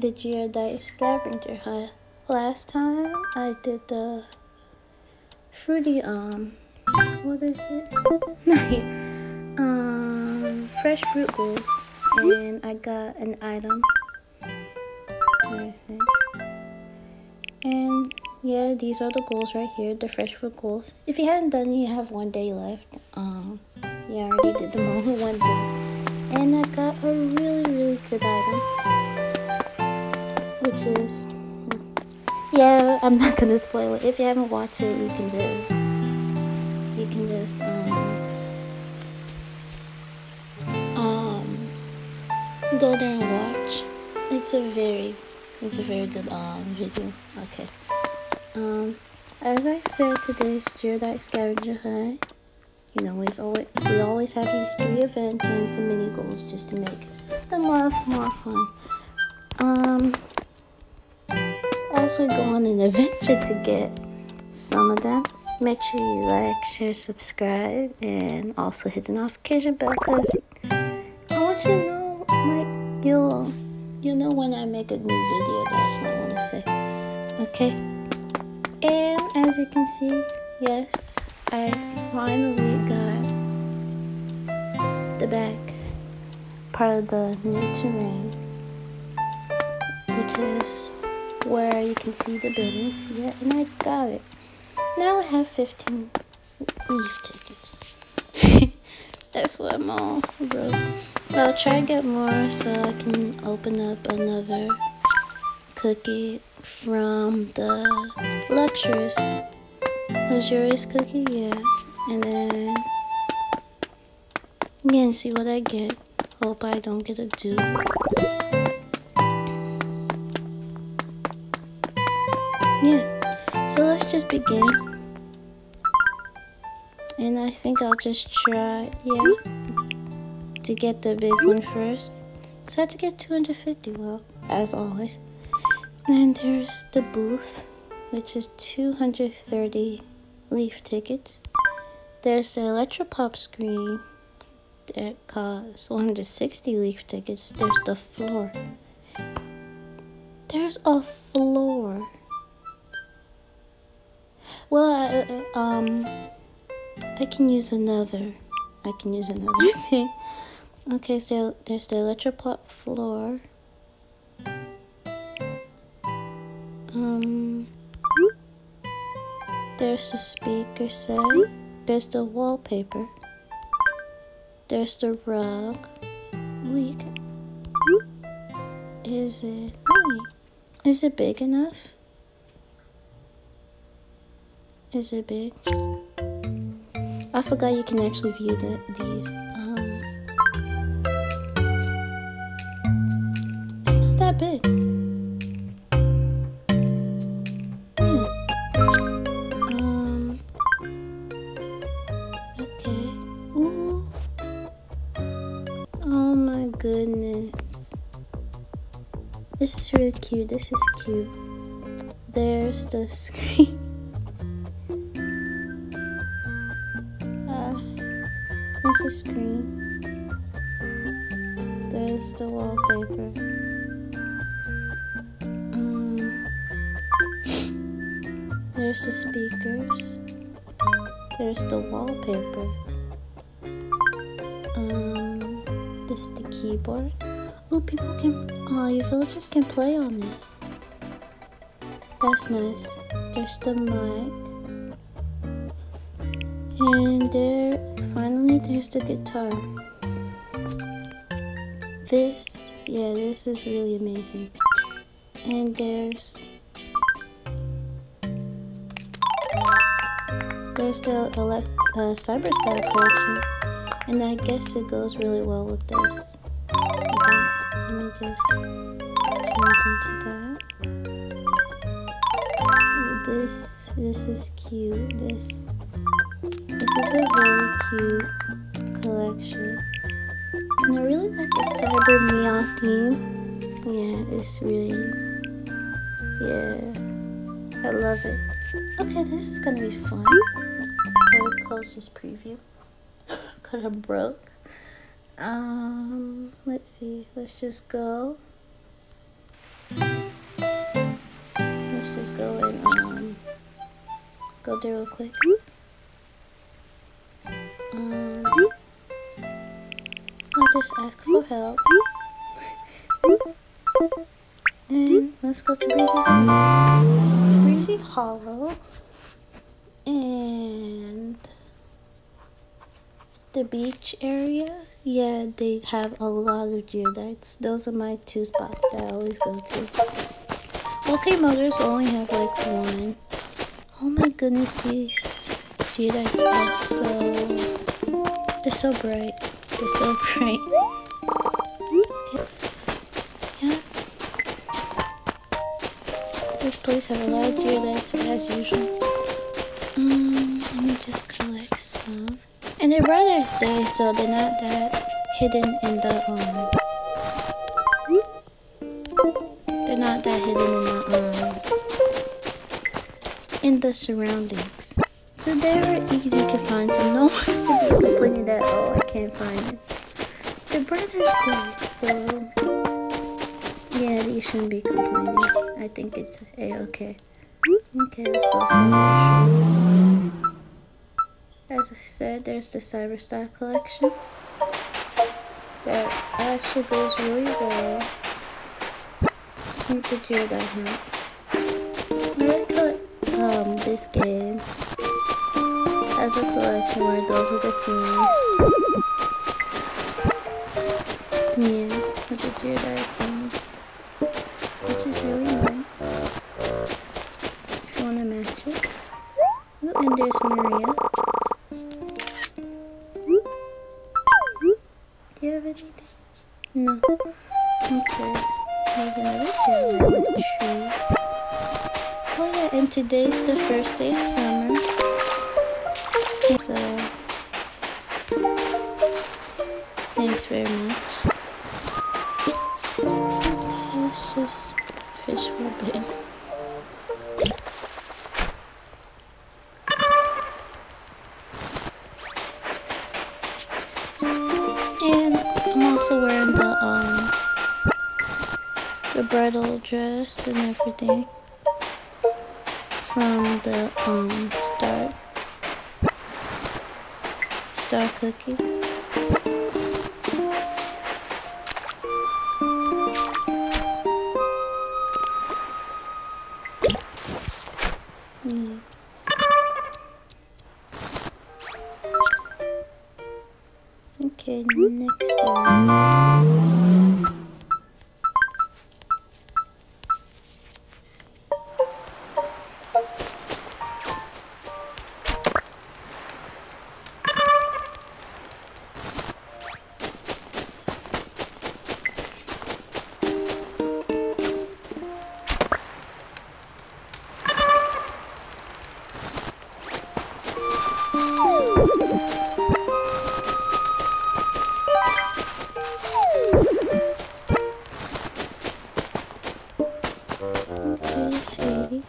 the Gyroidite Scavenger Hunt. Last time I did the fruity, um, what is it? um, fresh fruit bowls and I got an item. And yeah, these are the goals right here, the fresh fruit goals. If you hadn't done it, you have one day left. Um, yeah, I already did them all in one day. And I got a really, really good item. Which is, yeah, I'm not gonna spoil it. If you haven't watched it, you can just, you can just, um, um, go there and watch. It's a very, it's a very good, um, video. Okay. Um, as I said, today's Gyroidite Scavenger Hunt. You know, it's always, we always have these three events and some mini goals just to make them more, more fun. Um, as we go on an adventure to get some of them, make sure you like, share, subscribe, and also hit the notification bell because I want you to know, like, you'll, you'll know when I make a new video. That's what I want to say. Okay? And as you can see, yes, I finally got the back part of the new terrain, which is where you can see the buildings. Yeah, and I got it. Now I have 15 leaf tickets. That's what I'm all bro. I'll try to get more so I can open up another cookie from the luxurious luxurious cookie yeah and then again see what I get hope I don't get a dupe so let's just begin and I think I'll just try yeah to get the big one first so I have to get 250 well as always and there's the booth, which is 230 leaf tickets. There's the Electropop screen that costs 160 leaf tickets. There's the floor. There's a floor. Well, I, um, I can use another. I can use another thing. Okay, so there's the Electropop floor. Um, there's the speaker set. There's the wallpaper. There's the rug. We can, is it? Is it big enough? Is it big? I forgot you can actually view the, these. Um, it's not that big. Hmm. Um, okay. Ooh. Oh my goodness. This is really cute. This is cute. There's the screen. The wallpaper. Um, there's the speakers. There's the wallpaper. Um, this the keyboard. Oh, people can, oh, your villagers can play on it. That's nice. There's the mic. And there, finally, there's the guitar. This, yeah, this is really amazing. And there's, there's the elect, uh, Style collection. And I guess it goes really well with this. Okay, let me just change into that. This, this is cute. This, this is a very cute collection. And I really like the cyber neon theme. Yeah, it's really, yeah, I love it. Okay, this is gonna be fun. I will close this preview. could have broke. Um, let's see. Let's just go. Let's just go and um, go there real quick. Um, I'll just ask for help. And let's go to Breezy Hollow. Breezy Hollow. And the beach area. Yeah, they have a lot of gyroidites. Those are my two spots that I always go to. Okay, Motors only have like one. Oh my goodness, these gyroidites are so... They're so bright. They're so bright. This place have a lot of gyroidites as usual. Um, let me just collect some. And they're bright as day, so they're not that hidden in the um. They're not that hidden in the um. In the surroundings, so they're easy to find. So no one should be complaining that oh I can't find it. They're bright as so yeah, you shouldn't be complaining. I think it's a-okay. Okay, let's go As I said, there's the Cyberstar collection. That actually goes really well with the Gyroidite hunt. I like um, this game has a collection where it goes with the theme. Yeah, with the Gyroidite themes which is really nice. If you want to match it. Oh, and there's Maria. Do you have anything? No. Okay. There's another giant tree. Oh yeah, and today's the first day of summer. So, thanks very much. Let's just fish for a bit. And I'm also wearing the um the bridal dress and everything from the um star star cookie. Hmm. Okay, next Okay,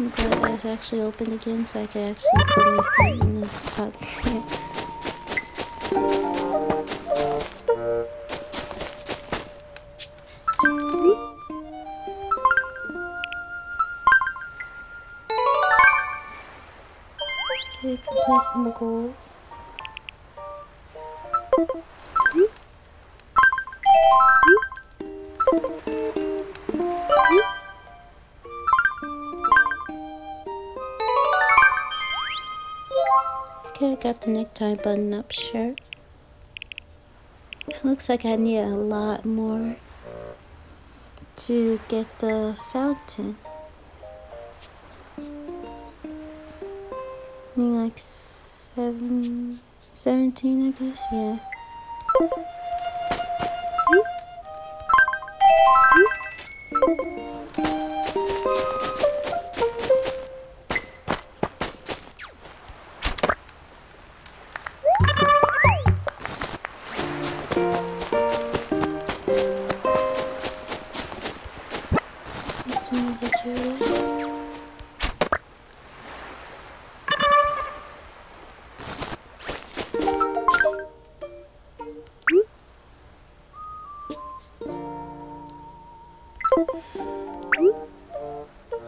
I'm glad it's actually open again so I can actually put my feet in the sand. Okay, can play some goals. Necktie button up shirt. It looks like I need a lot more to get the fountain. I need like seven, 17 I guess, yeah.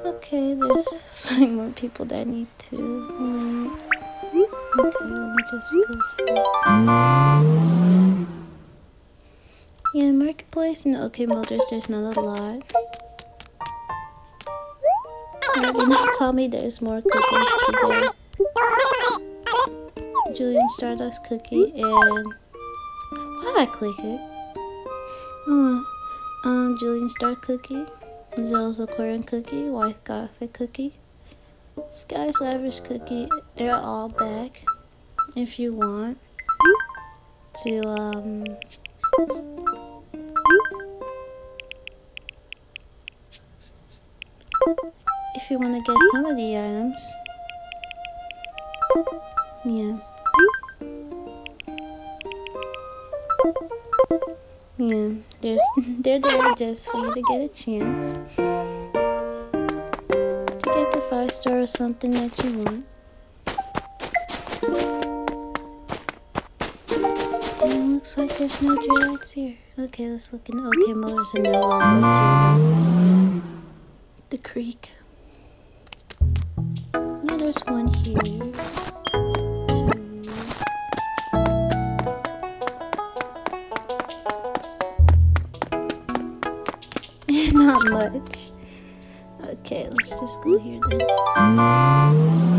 Okay, there's five more people that need to wait. Okay, let me just go. Yeah, marketplace and OK Motors, there's not a lot. Yeah, they not tell me there's more cookies today. Julian Stardust cookie and why did I click it? Oh, um, Julian Star cookie, Zelza Korean cookie, White Gothic cookie, Sky's Lavish cookie. They're all back. If you want to um. If you want to get some of the items, yeah. Yeah, there's they're there just for you to get a chance to get the five star or something that you want. And it looks like there's no dreadlocks here. Okay, let's look in OK Motors and then we'll the, the creek. Yeah, there's one here. Not much. Okay, let's just go here then.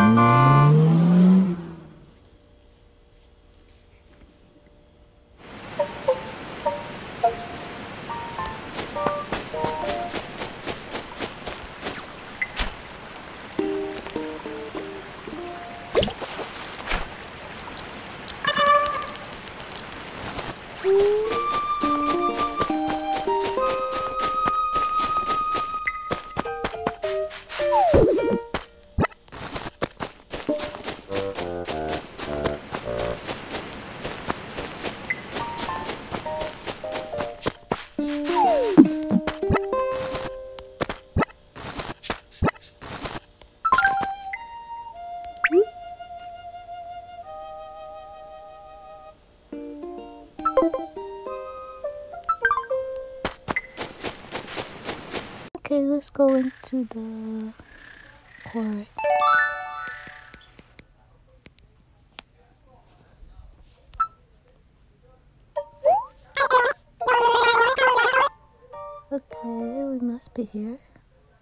Let's let's go into the court. Okay, we must be here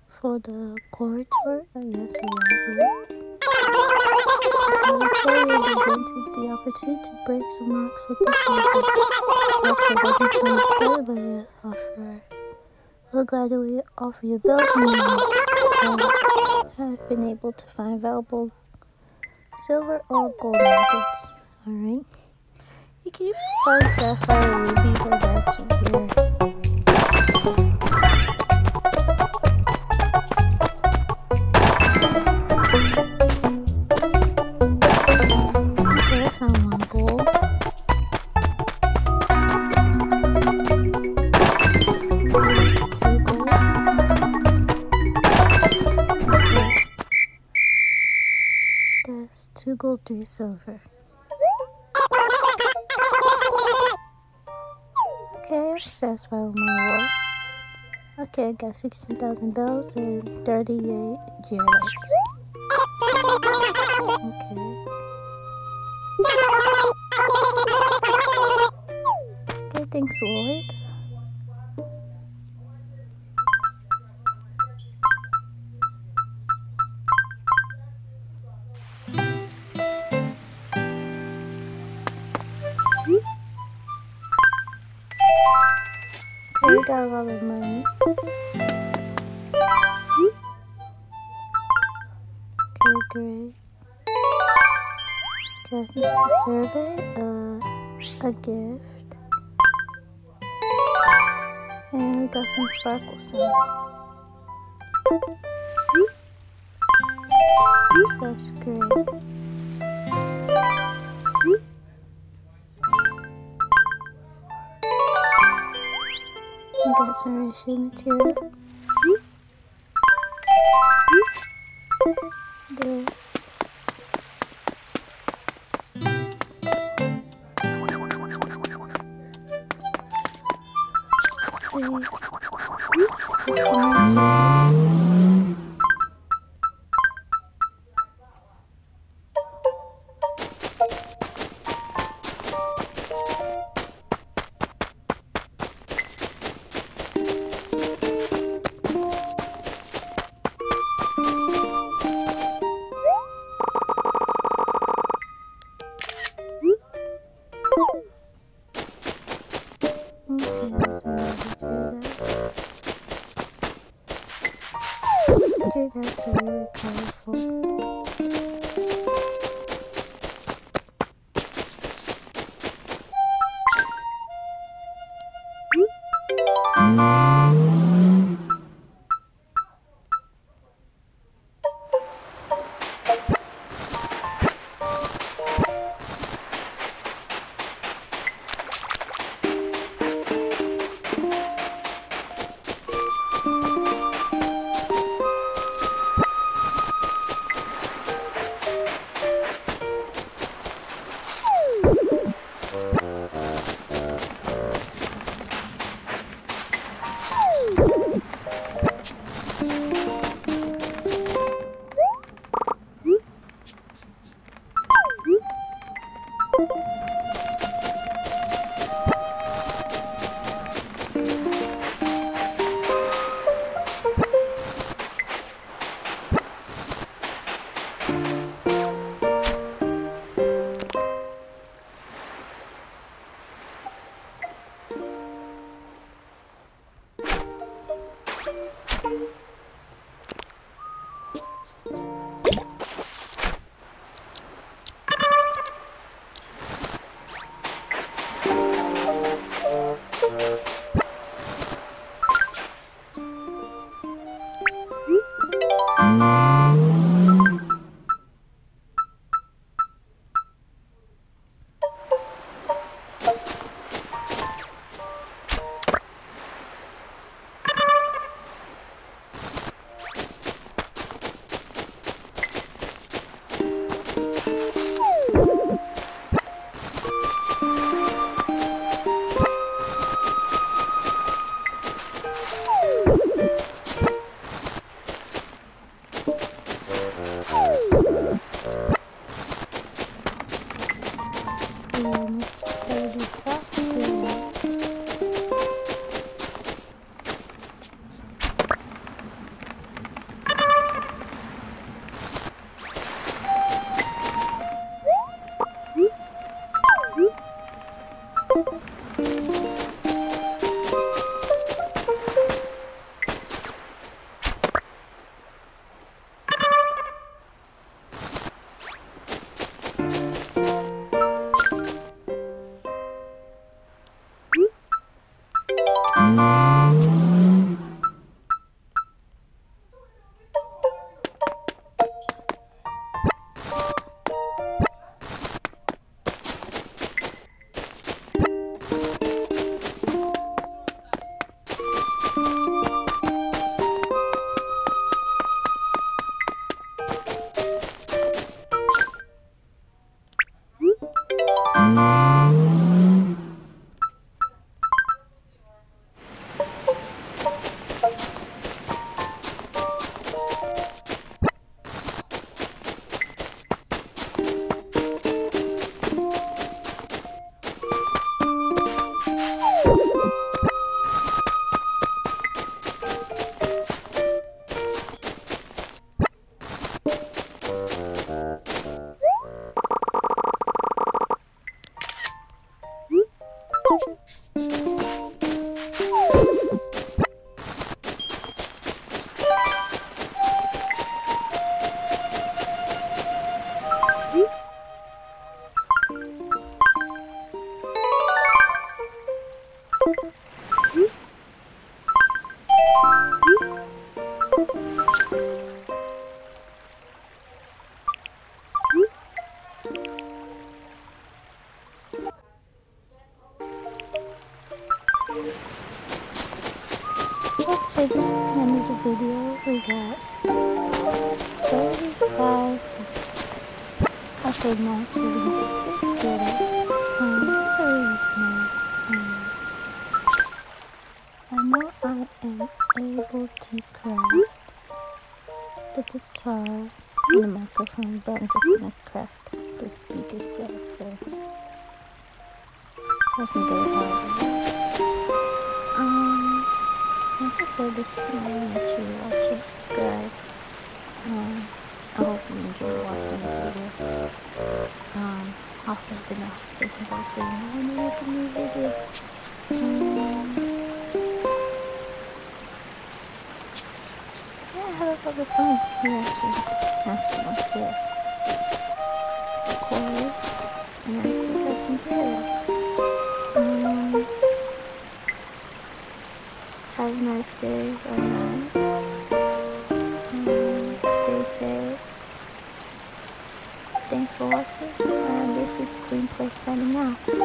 for the core tour. Oh, yes, we are here. Tour will be granted the opportunity to break some rocks with the shovel. Actually, doesn't sound clear, but you offer. We'll gladly offer you bells and I've been able to find valuable silver or gold nuggets. Alright. You can find sapphire ruby, but that's rare. Gold, three silver. Okay, satisfied with my war. Okay, I got 16,000 bells and 38 geodes. Okay. Okay, thanks, Lord. We got a lot of money. Okay, great. Got a survey, uh, a gift. And we got some sparkle stones. That's great. Got some issue material. Hmm? Hmm? There. bye. Okay, this is the end of the video. We got 75, okay, no, 76 videos. Um, these are. Um, I know I am able to craft the guitar and the microphone, but I'm just gonna craft the speaker set first. So I can get it out said, this one. Make sure you watch subscribe. Um, I hope you enjoy watching this video. Um, also hit the notification bell so you know when I make a new video. Um, yeah, I had a lot of fun. Actually, actually went to signing out.